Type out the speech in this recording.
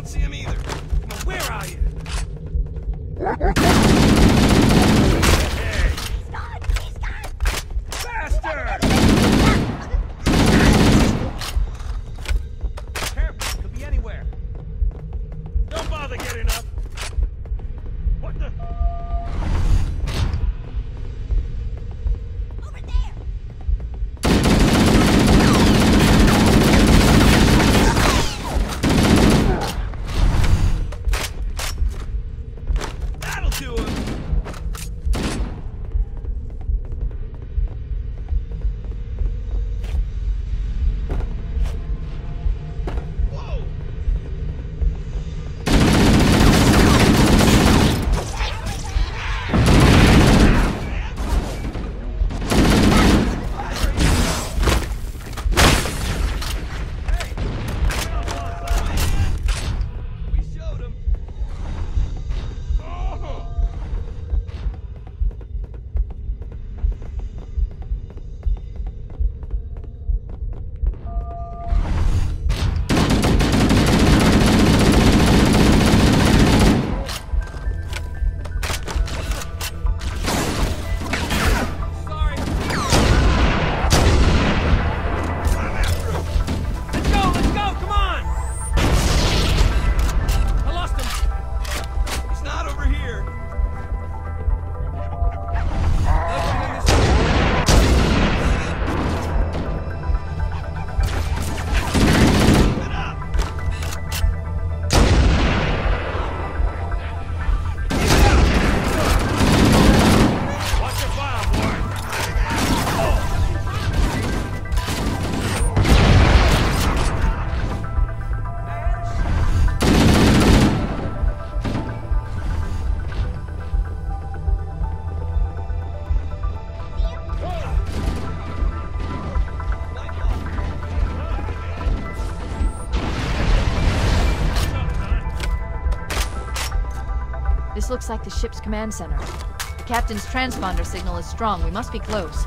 don't see him either. Where are you? Looks like the ship's command center. The captain's transponder signal is strong. We must be close.